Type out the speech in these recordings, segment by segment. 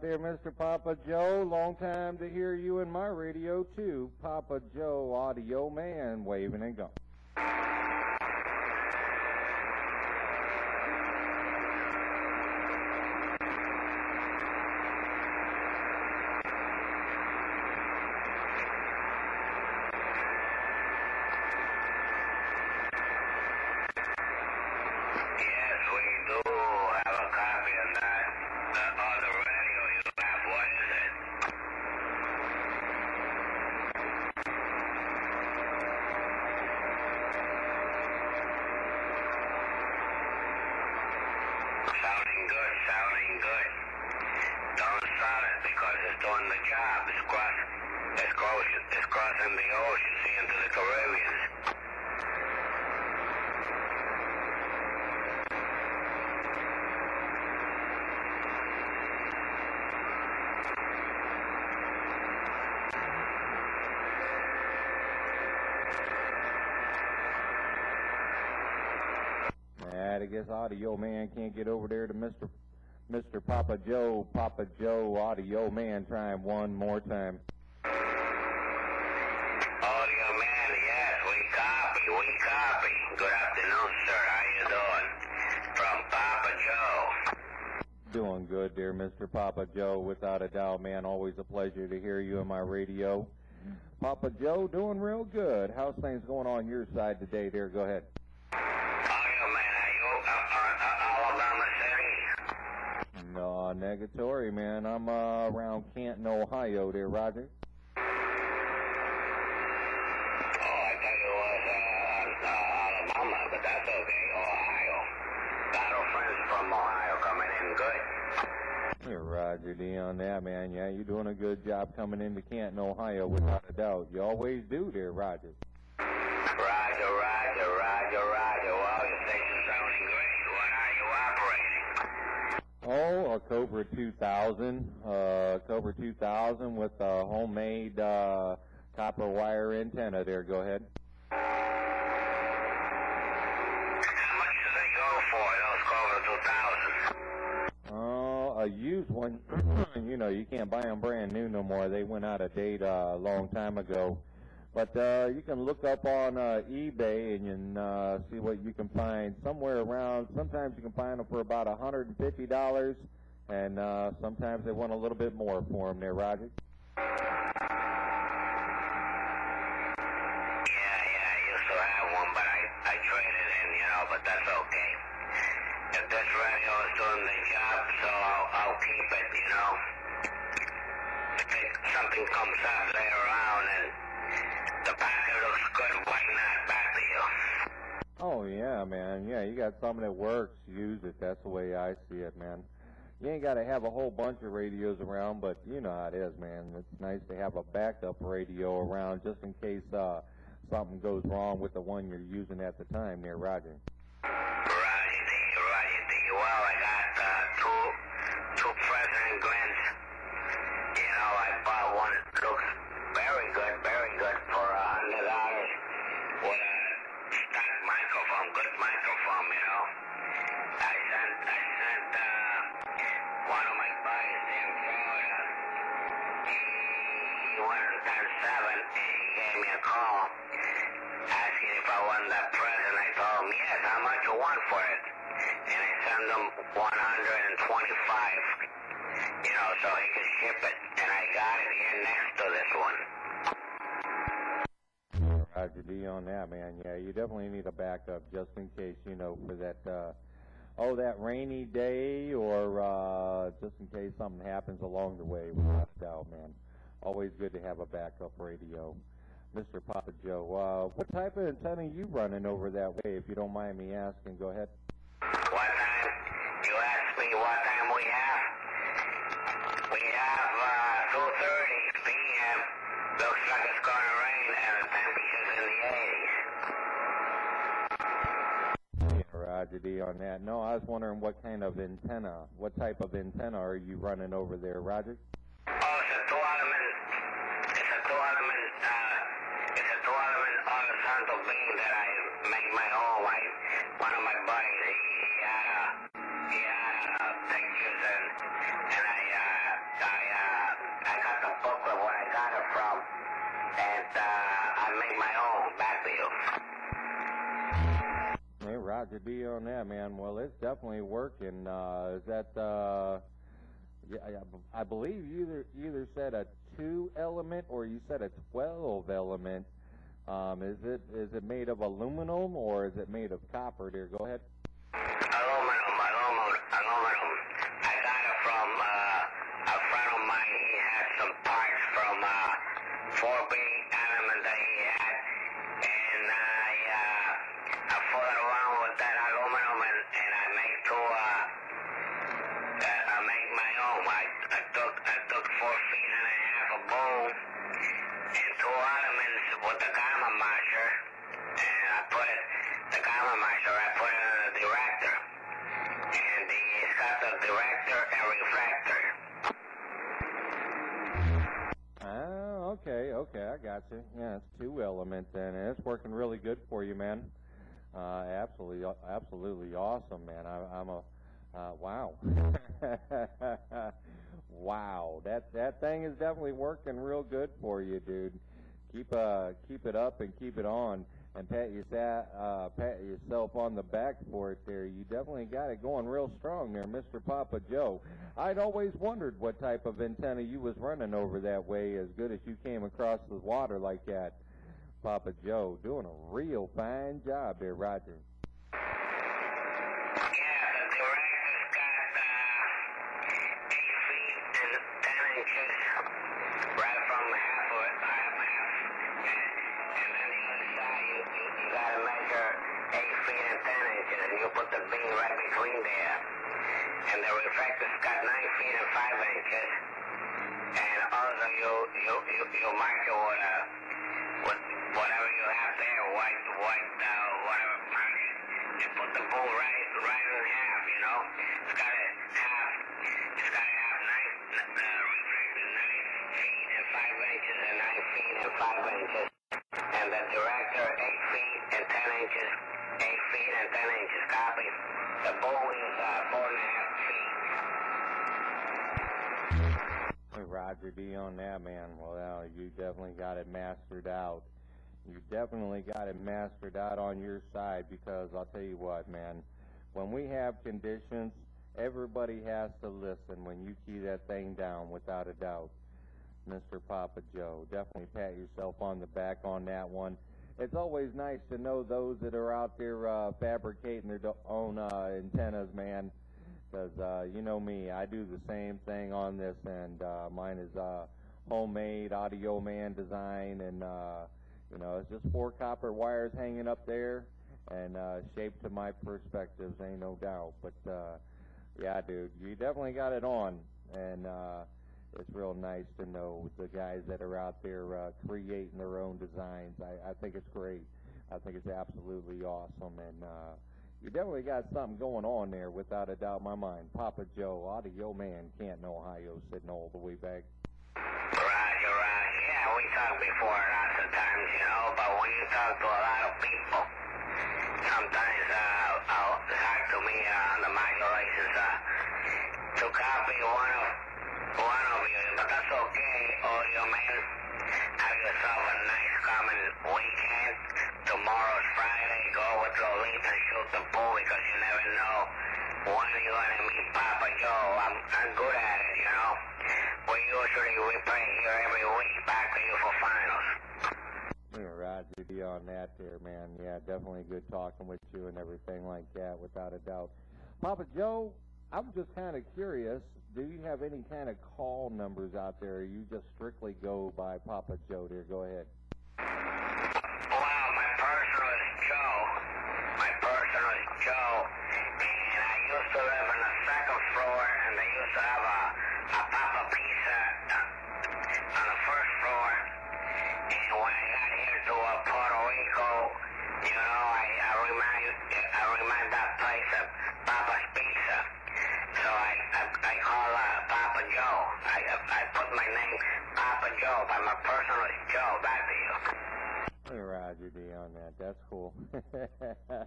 there, Mr. Papa Joe. Long time to hear you in my radio, too. Papa Joe, audio man, waving and going. Yes, we do have a copy of that. The other radio you have, what is it? Sounding good, sounding good. Don't start it because it's doing the job. It's cross, it's, cross, it's the ocean, see into the Caribbean. I guess audio man can't get over there to Mr. Mr. Papa Joe, Papa Joe, audio man, trying one more time. Audio man, yes, we copy. Good afternoon, sir. How you doing? From Papa Joe. Doing good dear Mr. Papa Joe, without a doubt, man. Always a pleasure to hear you on my radio. Papa Joe, doing real good. How's things going on your side today there? Go ahead. Audio man, are you uh, uh, uh, Alabama City? No, negatory, man. I'm uh, around Canton, Ohio there, Roger. Oh, I thought it was uh, uh, Alabama, but that's okay. Ohio. Got of friends from Ohio coming in good. Hey, Roger D on that, man. Yeah, you're doing a good job coming into Canton, Ohio, without a doubt. You always do there, Roger. Roger, Roger, Roger, Roger. Well, your station's sounding great. What are you operating? Oh, a Cobra 2000, uh, Cobra 2000 with a homemade uh, copper wire antenna there. Go ahead. How much do they go for, those Cobra 2000? Oh, a used one. you know, you can't buy them brand new no more. They went out of date uh, a long time ago. But uh, you can look up on uh, eBay and you can uh, see what you can find somewhere around. Sometimes you can find them for about a hundred and fifty dollars, and uh, sometimes they want a little bit more for them. There, Roger. Yeah, yeah, I used to have one, but I, I traded in, you know, but that's okay. If this radio is doing the job, so I'll, I'll keep it, you know. If something comes up later on and the packet looks good, why not back to you? Oh yeah, man. Yeah, you got something that works. Use it. That's the way I see it, man. You ain't got to have a whole bunch of radios around, but you know how it is, man. It's nice to have a backup radio around just in case uh, something goes wrong with the one you're using at the time. There, Roger. Righty righty Well, I got uh, two, two President Glens. You know, I bought one that looks very good, very good for a hundred dollars with a stock microphone, good microphone, you know. I sent, I sent uh, one of my buddies there in Florida. He, he went on 10-7 and he gave me a call asking if I wanted that present. I told him, yes, how much you want for it? And I sent him 125 you know, so he could ship it. And I got it here next to this one. Roger D on that, man. Yeah, you definitely need a backup just in case, you know, for that, uh, oh, that rainy day or uh, just in case something happens along the way, without a doubt, man. Always good to have a backup radio. Mr. Papa Joe, uh, what type of antenna you running over that way, if you don't mind me asking? Go ahead. What time? You asked me what time we have? We have uh, 2.30 p.m. Looks like it's going to rain and the temperature's in the 80s. Yeah, Roger D on that. No, I was wondering what kind of antenna, what type of antenna are you running over there, Roger? Oh, it's a two-element, it's a two-element, uh, it's a two-element horizontal beam that I Hey, Roger be on that, man. Well, it's definitely working. Uh, is that, uh, yeah, I believe you either, either said a two element or you said a 12 element. Um, is it is it made of aluminum or is it made of copper? Dear, go ahead. Bowl and two elements with the gamma masher, and I put it the gamma masher. I put it in the director, and the, it's got the director and refractor. Ah, okay, okay, I got you. Yeah, it's two element then, and it's working really good for you, man. Uh, absolutely, absolutely awesome, man. I, I'm a, uh, wow, wow. That that thing is definitely working real good for you, dude. Keep uh, keep it up and keep it on, and pat you uh, pat yourself on the back for it. There, you definitely got it going real strong there, Mr. Papa Joe. I'd always wondered what type of antenna you was running over that way, as good as you came across the water like that. Papa Joe, doing a real fine job there, Roger. Yeah, the director's got uh, eight feet and ten inches, right from half of it, half, half, and, and then the other side you, you, you gotta measure eight feet and ten inches, and you put the beam right between there. And the refractor's got nine feet and five inches, and also you you you, you mark it with with whatever you have there, white white uh, whatever it. You put the bull right right in half, you know. It's got to have it's got to have nine uh, refractor nine feet and five inches and nine feet and five inches, and the director eight feet and ten inches, eight feet and ten inches. Copy. The bull is uh, four and a half feet. Hey, Roger on that, man. Well, you definitely got it mastered out. You definitely got it mastered out on your side because I'll tell you what, man. When we have conditions, everybody has to listen when you key that thing down, without a doubt. Mr. Papa Joe, definitely pat yourself on the back on that one. It's always nice to know those that are out there uh, fabricating their own uh, antennas, man. Because uh, you know me, I do the same thing on this, and uh, mine is uh, homemade audio man design, and uh, you know it's just four copper wires hanging up there, and uh, shaped to my perspectives, ain't no doubt. But uh, yeah, dude, you definitely got it on, and uh, it's real nice to know the guys that are out there uh, creating their own designs. I, I think it's great. I think it's absolutely awesome, and uh, you definitely got something going on there, without a doubt in my mind. Papa Joe, audio man, Canton, Ohio, sitting all the way back. Roger, Roger. Yeah, we talked before lots of times, you know, but when you talk to a lot of people, sometimes uh, I'll, hard to me uh, on the modulations uh, to copy one of one of you, but that's okay, audio man. Have yourself a nice coming weekend. Tomorrow's Friday. Go with lead and shoot the bull because you never know when you're gonna meet Papa Joe. I'm I'm good at it, you know. We usually we play here every week. Back to you for finals. Yeah, Roger D on that there, man. Yeah, definitely good talking with you and everything like that, without a doubt. Papa Joe, I'm just kind of curious. Do you have any kind of call numbers out there? Or you just strictly go by Papa Joe there? Go ahead. Well, my personal is Joe. My personal is Joe. And I used to live on the second floor, and they used to have a, a Papa Pizza uh, on the first floor. And when I got here to uh, Puerto Rico, you know, I, I remind I remind that place of Papa's Pizza. So I I, I call uh, Papa Joe. I I put my name Papa Joe, but my personal is Joe. Back to you. Hey, Roger D on that. That's cool.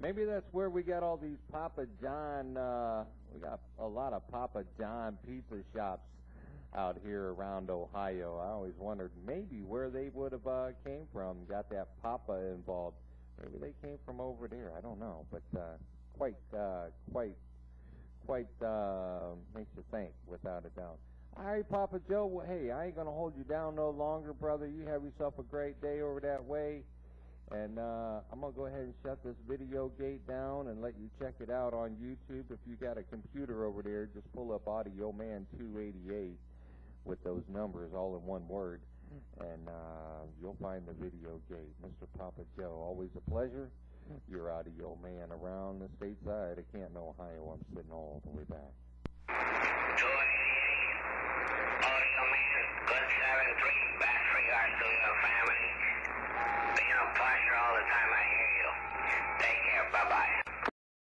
Maybe that's where we got all these Papa John. Uh, we got a lot of Papa John pizza shops out here around Ohio. I always wondered maybe where they would have uh, came from. Got that Papa involved. Maybe they came from over there. I don't know, but uh, quite, uh, quite, quite uh, makes you think, without a doubt. All right, Papa Joe. Well, hey, I ain't gonna hold you down no longer, brother. You have yourself a great day over that way, and uh, I'm gonna go ahead and shut this video gate down and let you check it out on YouTube. If you got a computer over there, just pull up Audio Man 288 with those numbers all in one word, and uh, you'll find the video gate. Mr. Papa Joe, always a pleasure. Your audio man around the stateside of Canton, Ohio. I'm sitting all the way back.